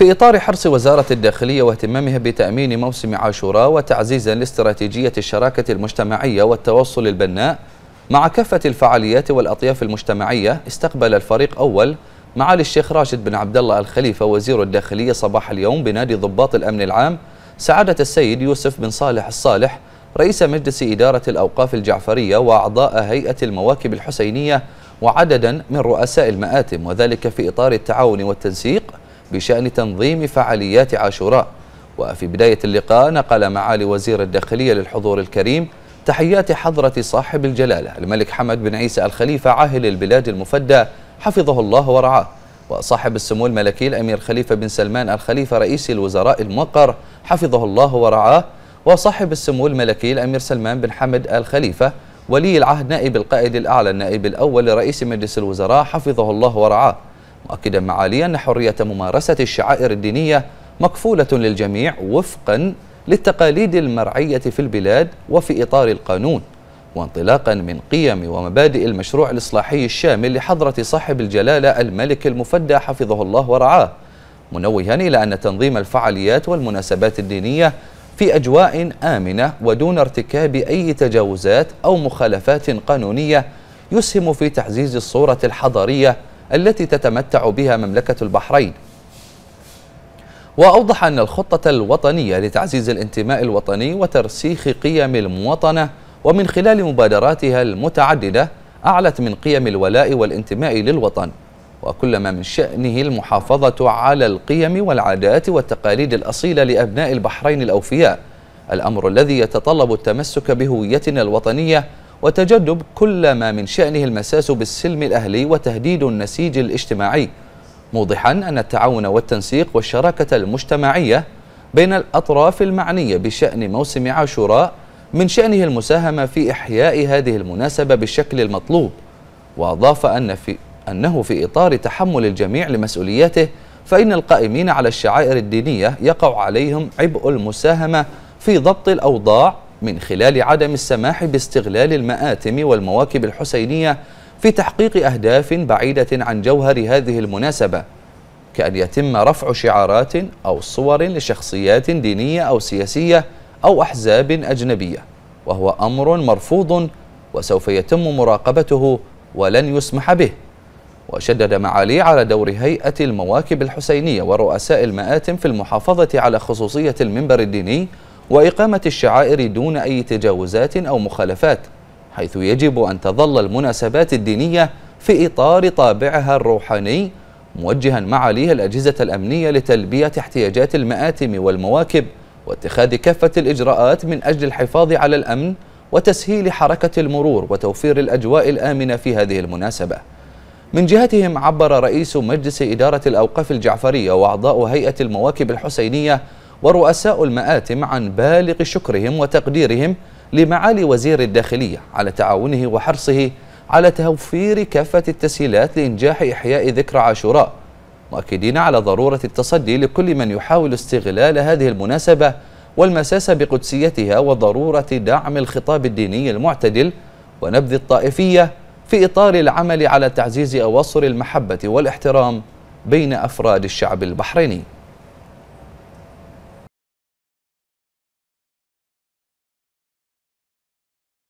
في إطار حرص وزارة الداخلية واهتمامها بتأمين موسم عاشوراء وتعزيزا لاستراتيجية الشراكة المجتمعية والتوصل البناء مع كافة الفعاليات والأطياف المجتمعية استقبل الفريق أول معالي الشيخ راشد بن عبد الله الخليفة وزير الداخلية صباح اليوم بنادي ضباط الأمن العام سعادة السيد يوسف بن صالح الصالح رئيس مجلس إدارة الأوقاف الجعفرية وأعضاء هيئة المواكب الحسينية وعددا من رؤساء المآتم وذلك في إطار التعاون والتنسيق بشأن تنظيم فعاليات عاشوراء. وفي بداية اللقاء نقل معالي وزير الداخلية للحضور الكريم تحيات حضرة صاحب الجلالة الملك حمد بن عيسى الخليفة عاهل البلاد المفدى حفظه الله ورعاه. وصاحب السمو الملكي الأمير خليفة بن سلمان الخليفة رئيس الوزراء الموقر حفظه الله ورعاه. وصاحب السمو الملكي الأمير سلمان بن حمد الخليفة ولي العهد نائب القائد الأعلى النائب الأول لرئيس مجلس الوزراء حفظه الله ورعاه. مؤكدا معاليا أن حرية ممارسة الشعائر الدينية مكفولة للجميع وفقا للتقاليد المرعية في البلاد وفي إطار القانون وانطلاقا من قيم ومبادئ المشروع الإصلاحي الشامل لحضرة صاحب الجلالة الملك المفدى حفظه الله ورعاه منوها إلى أن تنظيم الفعاليات والمناسبات الدينية في أجواء آمنة ودون ارتكاب أي تجاوزات أو مخالفات قانونية يسهم في تعزيز الصورة الحضارية التي تتمتع بها مملكة البحرين. وأوضح أن الخطة الوطنية لتعزيز الانتماء الوطني وترسيخ قيم المواطنة ومن خلال مبادراتها المتعددة أعلت من قيم الولاء والانتماء للوطن وكل ما من شأنه المحافظة على القيم والعادات والتقاليد الأصيلة لأبناء البحرين الأوفياء الأمر الذي يتطلب التمسك بهويتنا الوطنية وتجنب كل ما من شأنه المساس بالسلم الأهلي وتهديد النسيج الاجتماعي موضحا أن التعاون والتنسيق والشراكة المجتمعية بين الأطراف المعنية بشأن موسم عاشوراء من شأنه المساهمة في إحياء هذه المناسبة بالشكل المطلوب. وأضاف أن في أنه في إطار تحمل الجميع لمسؤولياته فإن القائمين على الشعائر الدينية يقع عليهم عبء المساهمة في ضبط الأوضاع من خلال عدم السماح باستغلال المآتم والمواكب الحسينية في تحقيق أهداف بعيدة عن جوهر هذه المناسبة كأن يتم رفع شعارات أو صور لشخصيات دينية أو سياسية أو أحزاب أجنبية وهو أمر مرفوض وسوف يتم مراقبته ولن يسمح به. وشدد معالي على دور هيئة المواكب الحسينية ورؤساء المآتم في المحافظة على خصوصية المنبر الديني وإقامة الشعائر دون أي تجاوزات أو مخالفات حيث يجب أن تظل المناسبات الدينية في إطار طابعها الروحاني موجها معاليه الأجهزة الأمنية لتلبية احتياجات المآتم والمواكب واتخاذ كافة الإجراءات من أجل الحفاظ على الأمن وتسهيل حركة المرور وتوفير الأجواء الآمنة في هذه المناسبة. من جهتهم عبر رئيس مجلس إدارة الأوقاف الجعفرية وأعضاء هيئة المواكب الحسينية ورؤساء المآتم عن بالغ شكرهم وتقديرهم لمعالي وزير الداخلية على تعاونه وحرصه على توفير كافة التسهيلات لإنجاح إحياء ذكرى عاشوراء مؤكدين على ضرورة التصدي لكل من يحاول استغلال هذه المناسبة والمساس بقدسيتها وضرورة دعم الخطاب الديني المعتدل ونبذ الطائفية في إطار العمل على تعزيز أواصر المحبة والإحترام بين أفراد الشعب البحريني.